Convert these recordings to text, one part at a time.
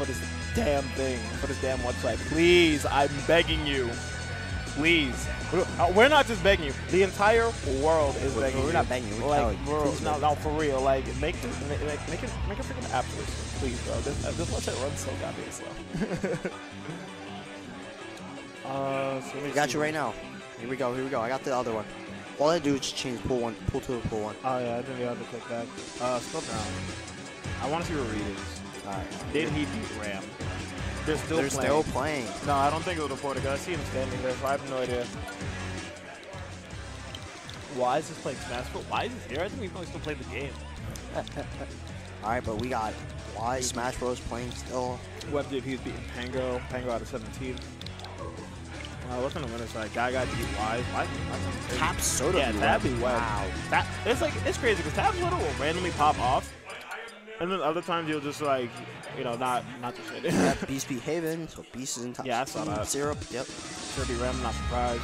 for this damn thing, for this damn website. Please, I'm begging you. Please. We're- uh, not just begging you. The entire world is We're- begging we're you. not begging you, we're Like, telling you. bro, Please no, no, for real. Like, make this, make, make, make it, make it freaking app first. Please, bro. This, uh, this website runs so goddamn slow. uh, so I got see. you right now. Here we go. Here we go. I got the other one. All I do is change pool one, pool two, pool one. Oh yeah, I didn't have to click back. Uh, scroll down. I want to see where Reed is. Did he beat Ram? They're still They're playing. still playing. No, I don't think it was reported. 'cause I see him standing there, so I have no idea. Why is this playing Smash Bros? Why is this here? I think we probably still play the game. All right, but we got why Smash Bros playing still. Web JP's beating Pango. Pango out of 17. Uh, what's on the winner's side? Guy got beat Wise. Why? why Tap Soda. Yeah, be that'd be Web. Wow. That, it's like, it's crazy because Tab Soda will randomly pop off. And then other times you'll just like, you know, not not the shit. Yeah, Beast beat Haven, so Beast is in top. Yeah, I saw that. Syrup. Yep. Kirby Ram, not surprised.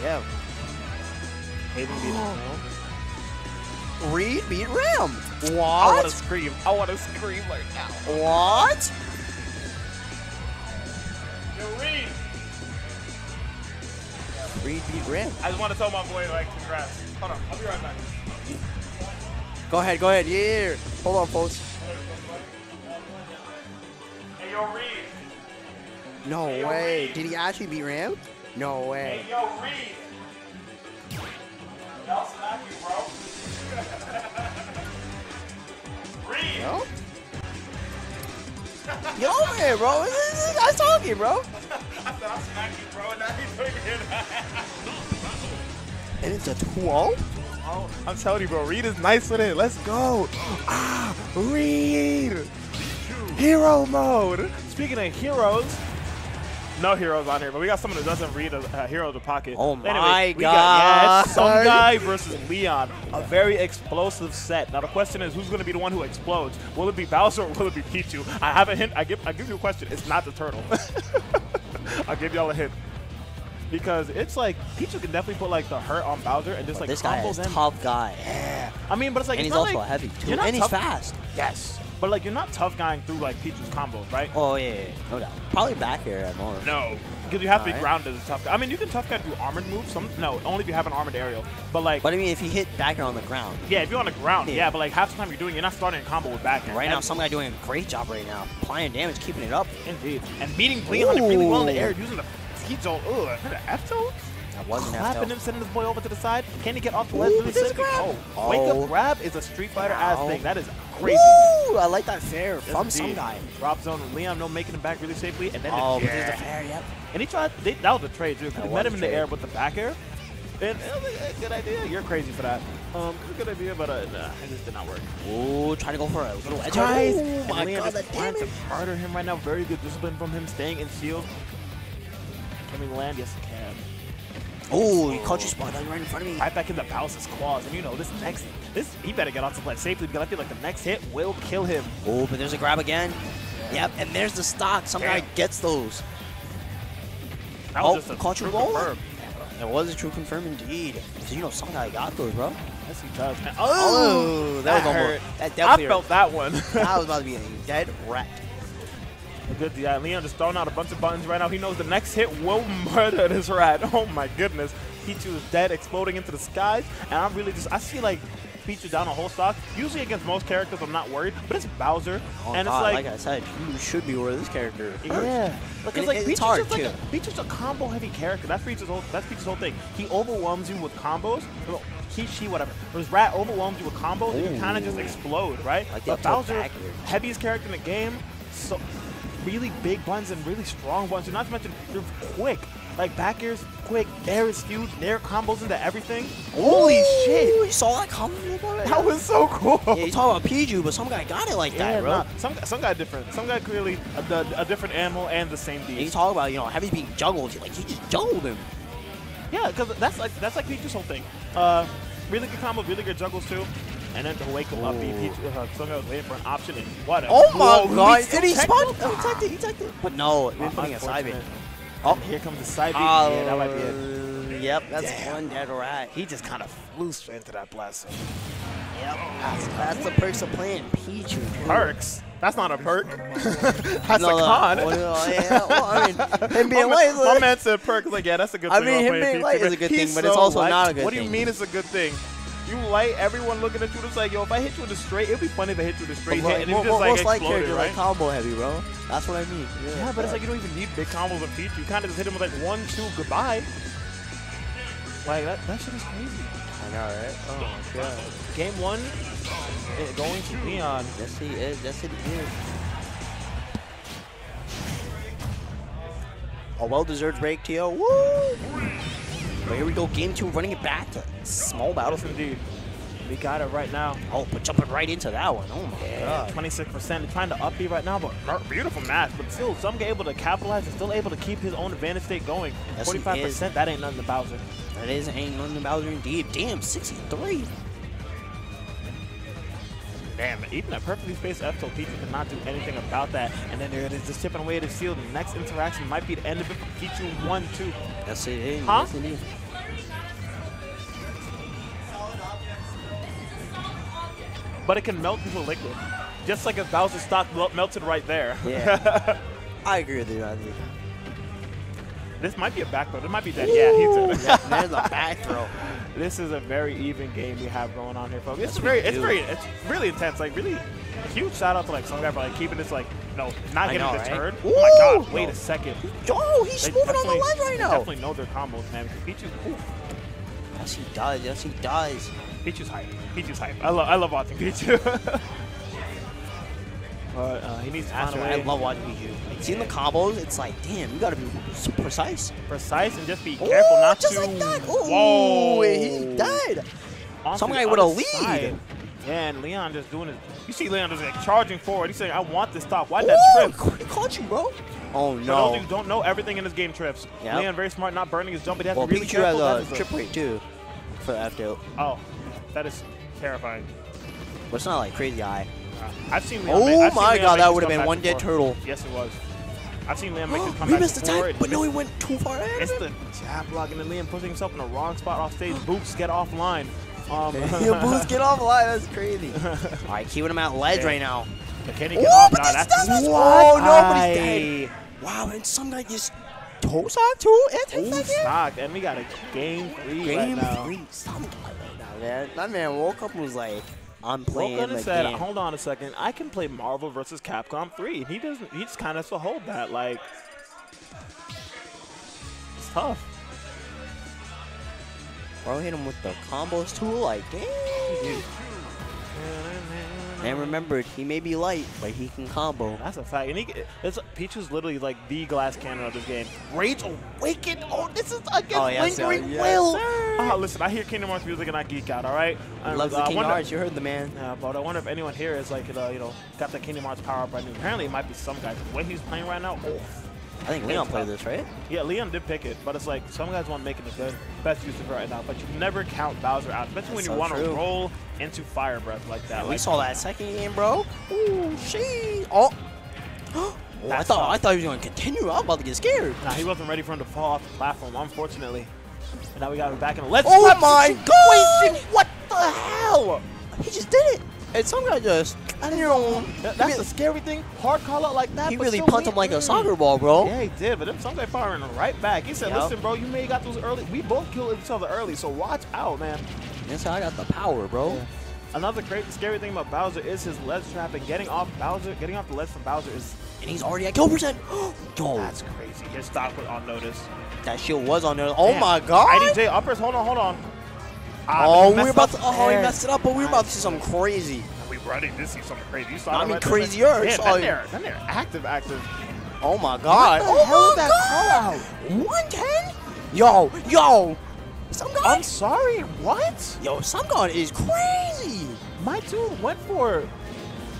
Yeah. Hayden beat him. Reed beat Ram. What? I want to scream. I want to scream right now. What? Yo, Reed. Reed beat Ram. I just want to tell my boy, like, congrats. Hold on. I'll be right back. Go ahead. Go ahead. Yeah. Hold on, folks. Hey, yo, Reed. No Hey, yo, way. Reed. Did he actually beat Ram? No way. Hey, yo, Reed. I'll smack you, bro. Reed. Yo. Get over here, bro. This this guy's talking, bro. I said I'll smack you, bro, and now he's doing it. And it's a 2-0? Oh, I'm telling you, bro. Reed is nice with it. Let's go. Ah, Reed. Hero mode. Speaking of heroes, no heroes on here, but we got someone who doesn't read a, a hero to pocket. Oh Anyway, my we Got, yeah, Sumgai versus Leon. A very explosive set. Now the question is, who's going to be the one who explodes? Will it be Bowser or will it be Pichu? I have a hint. I give. I give you a question. It's not the turtle. I'll give y'all a hint. Because it's like Pichu can definitely put like the hurt on Bowser and just like This guy is them. tough guy. Yeah. I mean, but it's like And it's he's also like, heavy, too. And he's fast. Yes. But like you're not tough guying through like Pichu's combos, right? Oh, yeah, yeah. No doubt. Probably back here at more. No. Because you have to be Alright. grounded as a tough guy. I mean, you can tough guy through armored moves. Some no, only if you have an armored aerial. But like, But I mean, if he hit back on the ground. yeah, if you're on the ground, yeah. Yeah. But like half the time you're doing, you're not starting a combo with back end. Right now, Sumgai doing a great job right now. Applying damage, keeping it up. Indeed. And beating Leon really well in the air using the heat zone. Ugh, the F zone. That wasn't Clapping him, sending this boy over to the side. Can he get off the ledge? But this grab. Oh, wake Oh. up grab is a Street Fighter ass thing. That is crazy. Woo! I like that fair Yes, from Sumgai. Drop zone Leon, no making him back really safely, and then Oh, the, there's the yeah. fair, yep. And he tried. They, that was a trade too. That he met him in the air with the back air, and it was a good idea. You're crazy for that. Um, it's a good idea, but uh, nah, it just did not work. Ooh, trying to go for a little edge. Guys, Oh my Leon god, is that trying to harder him right now. Very good discipline from him, staying in shield. Can we land? Yes, he can. Oh, he caught you spot right in front of me. Right back into Bowser's claws, and you know this next, this he better get off the ledge safely because I feel like the next hit will kill him. Oh, but there's a grab again. Yep, and there's the stock. Sumgai gets those. That Oh, was a caught you rolling. confirm. It was a true confirm indeed. So you know Sumgai got those, bro. Yes, he does. Man. Oh, that, was hurt. almost. That I felt that one. that was about to be a dead rat. Good, yeah. Leon just throwing out a bunch of buttons right now. He knows the next hit will murder this rat. Oh my goodness. Pichu is dead, exploding into the skies, and I'm really just I see like Pichu down a whole stock. Usually against most characters, I'm not worried, but it's Bowser, Oh, and God, it's like, like. I said, you should be where this character. yeah, because like it- it's hard, is just like too. a, a combo-heavy character. That's Peach's whole. That's Peach's whole thing. He overwhelms you with combos. Well, he, she, whatever. Whereas Rat overwhelms you with combos, and you kind of just explode, right? Like but Bowser, heaviest character in the game, so really big buns and really strong buns. And not to mention, they're quick. Like back air's quick, air is huge, air combos into everything. Holy shit! You saw that coming? That was so cool. Yeah, you talk about Pichu, but Sumgai got it like Yeah, that, bro. nah, some Sumgai different. Sumgai clearly a, a different animal and the same And you beast. talk about, you know, heavy being juggled. Like, he just juggled him. Yeah, because that's like that's like Peach's whole thing. Uh, really good combo, really good juggles too. And then to wake him up, Ooh. Peach, uh, was waiting for an option and what? a Oh my god. He Did he spot? Oh, he teched it, he teched it. But no, we're putting a side beat. Oh, Here comes the side beat. Oh, yeah, that might be it. Yep, that's Damn. one dead rat. He just kind of flew straight into that blast. Yep, that's, that's the perks of playing Pichu. Perks. That's not a perk. that's No, a no, con. well, yeah, well, I mean, him being my, light. man, my man said perk. Like, yeah, that's a good I thing. mean, him being light is a good He's thing, but it's also light. not a good thing. What do you thing. mean it's a good thing? You light, everyone looking at you, it's like, yo, if I hit you with a straight, it'd be funny if I hit you with a straight hit and Mo- just like exploded, characters right? like combo heavy, bro. That's what I mean. yeah, but it's like you don't even need big combos of Peach. You kind of just hit him with like one, two, goodbye. Like that, that shit is crazy. I know, right? Oh my god. Game one, it going to Leon. Yes, he is. Yes, it is. A well-deserved break, Tio. Woo! But here we go, game two, running it back to small Yes, indeed. We got it right now. Oh, but jumping right into that one. Oh my god. 26% trying to upbeat right now, but beautiful match. But still, some able to capitalize and still able to keep his own advantage state going. Yes, 45%, that ain't nothing to Bowser. That is ain't nothing to Bowser indeed. Damn, 63. Damn, even a perfectly spaced F tilt Pichu cannot do anything about that. And then there it is, just chipping away at his shield. The next interaction might be the end of it for Pichu 1-2. Yes, it is. Huh? Yes, it is. But it can melt into liquid. Just like a Bowser stock melted right there. Yeah. I agree with you, this might be a back throw. This might be dead. Yeah, he's dead. There's a back throw. This is a very even game we have going on here, folks. It's very, it's very, it's really intense. Like really, huge shout out to like Sumgai for like keeping this like, no, not getting know, right? deterred. Oh my god! Wait a second. Oh, he's They moving on the ledge right now. Definitely know their combos, man. Because Pichu, ooh, Yes, he does. Yes, he does. Pichu's hype. Pichu's hype. I love, I love watching Pichu. but uh, he needs to find a way I love watching Pikachu. Seeing the combos, it's like, damn, you gotta be precise. precise and just be Ooh, careful not just to. like that. Ooh, Whoa! he died. Onto Some the guy with a lead. side. Yeah, and Leon just doing it. You see Leon just like charging forward. He's saying, "I want this stop." Why that trip? he caught you, bro. Oh For those no. who don't know, everything in this game trips. Yep. Leon very smart, not burning his jump, but he has Well, to be really Pikachu has careful. a That is trip rate too for the F tilt, Oh, that is terrifying. but it's not like crazy high. I've seen Leon. Oh I've my god, that would have been one dead turtle. Yes, it was. I've seen Liam make his we comeback missed the time, but no, he went too far ahead. It's the jab block and then Liam pushing himself in the wrong spot off stage. Boots get offline. Um, Your boost get offline. That's crazy. All right, keeping him at ledge Yeah. right now. But can he Ooh, off? but Nah, that's that's? Oh, no, but he's dead. Wow, and Sumgai just toes on too. And 10 Ooh, seconds. stock. And we got a game three right Game three. Sumgai right now, man. That man woke up and was like, I'm playing and said, game. "Hold on a second, I can play Marvel versus Capcom 3." He doesn't. He just kind of has to hold that. Like, it's tough. Bro hit him with the combos too. Like, damn. And remember, he may be light, but he can combo. That's a fact. And he, it's, Pichu's literally like the glass cannon of this game. Rage Awakened. Oh, this is against Oh, yes. Lingering Yes, Will. sir. Ah, listen, I hear Kingdom Hearts music and I geek out. All right. I- loves uh, the I Kingdom wonder- Hearts. You heard the man. Yeah, but I wonder if anyone here is like, uh, you know, got the Kingdom Hearts power up right now. Apparently, it might be Sumgai. The way he's playing right now, oh. I think Leon played this, right? Yeah, Leon did pick it, but it's like some guys want to make it the good best use of it right now. But you never count Bowser out, especially when you so want to roll into Fire Breath like that. we Like, saw that second game, bro. Ooh, she. Oh. oh I thought tough. I thought he was going to continue. I was about to get scared. Nah, he wasn't ready for him to fall off the platform, unfortunately. And now we got him back in the let's Oh my god! What the hell? He just did it. And Sumgai just, I don't know. That's the scary thing. Hard call out like that. he really we- him like a soccer ball, bro. Yeah, he did, but then Sumgai firing right back. He said, Yup. "Listen, bro, you may have got those early. We both killed each other early, so watch out, man." That's how I got the power, bro. Another crazy, scary thing about Bowser is his ledge trap and getting off Bowser, getting off the ledge from Bowser is And he's already at kill percent. Yo, that's crazy. His stock was on notice. that shield was on there. Oh Damn. my god. IDJ uppers, hold on, hold on. Ah, Oh, we were about to. Oh, he messed it up, but we were about to see something crazy. We ready to see something crazy. You saw I mean, right there? crazier. Yeah, then they're, then they're active, active. Oh my god. What the oh hell is that god. 110? Yo, yo. Sumgai. I'm sorry, what? yo, Sumgai is crazy. My dude went for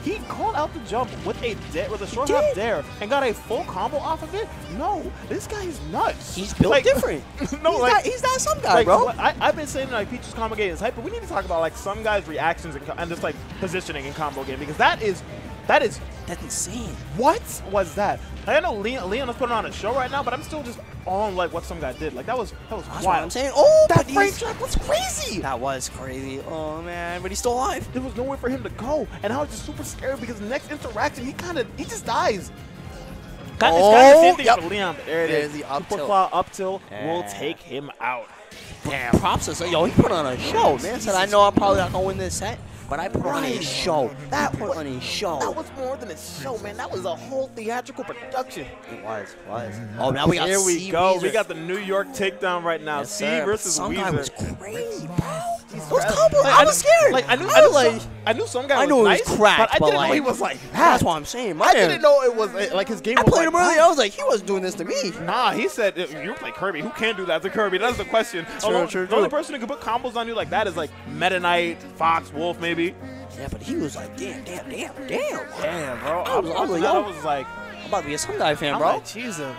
he called out the jump with a with a short hop dare and got a full combo off of it. No, this guy is nuts. He's built Like- different. no, he's like not, he's not some guy, like, bro. I, I've been saying like Peach's combo game is hype, but we need to talk about like some guys' reactions and, and just like positioning in combo game because that is that is That's insane. What was that? I know Leon, Leon is putting on a show right now, but I'm still just on like what Sumgai did. Like that was that was That's wild. what I'm saying. Oh, That frame trap was crazy. That was crazy. Oh man, but he's still alive. There was nowhere for him to go, and I was just super scared because the next interaction, he kind of he just dies. Kind of Oh, the same thing yep. for Leon. but There it There's is. the up Super tilt. up tilt will take him out. Damn. Props to yo, he put on a show, man. Said I know I'm probably not gonna win this set, but I put on a show. That That put was- on a show. That was more than a show, man. That was a whole theatrical production. It was, was. Oh, now we got Here we C go. Weezer. We got the New York takedown right now. Yes, C sir. But versus some Weezer. guy was crazy, bro. Jesus Those Christ. combos, Like, I knew- was scared. Like I knew, I I, knew was some, like- I knew Sumgai I knew was it was nice, cracked, but I didn't know like, he was like that. That's what I'm saying. My I man- didn't know it was like his game. I was played like him earlier. I was like, he wasn't doing this to me. Nah, he said you play Kirby. Who can do that to Kirby? That's the question. True, Although, true, The only person who can put combos on you like that is like Meta Knight, Fox, Wolf, maybe. Yeah, but he was like, damn, damn, damn, damn. Damn, bro. I was- I was like, I was like, I'm about to be a Sumgai fan, I'm bro. like, Jesus,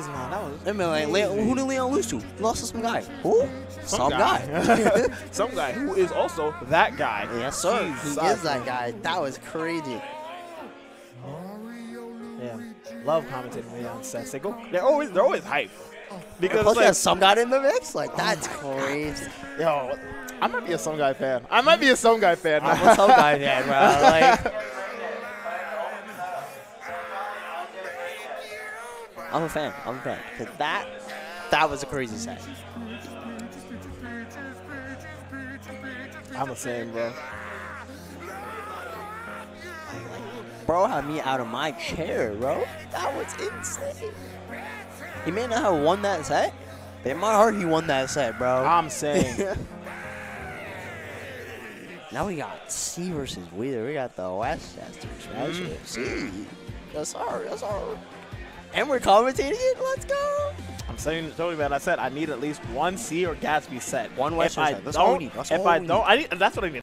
please, ah. man, that was. I mean, like, Leon, who did Leon lose to? Lost to Sumgai. Who? Some, guy. Sumgai who is also that guy. yes, sir. Jesus. He is that guy. That was crazy. Yeah, love commentating me on sets. They go, they're always, they're always hype. Because Plus, it's he has like, Sumgai in the mix. Like, oh that's crazy. yo, I might be a Sumgai fan. I might be a Sumgai fan. I'm a Sumgai fan, bro. Like, I'm a fan. I'm a fan. 'Cause that, that was a crazy set. I'm a fan, bro. Bro had me out of my chair, bro. That was insane. He may not have won that set, but in my heart, he won that set, bro. I'm saying. now we got C versus Wheeler. We got the Westchester Treasure. C. That's sir. That's sir. And we're commentating it. Let's go. I'm saying, totally, man. I said I need at least one C or Gatsby set. One If Western I set. That's all we need. That's if all I we don't, I need, that's what I need.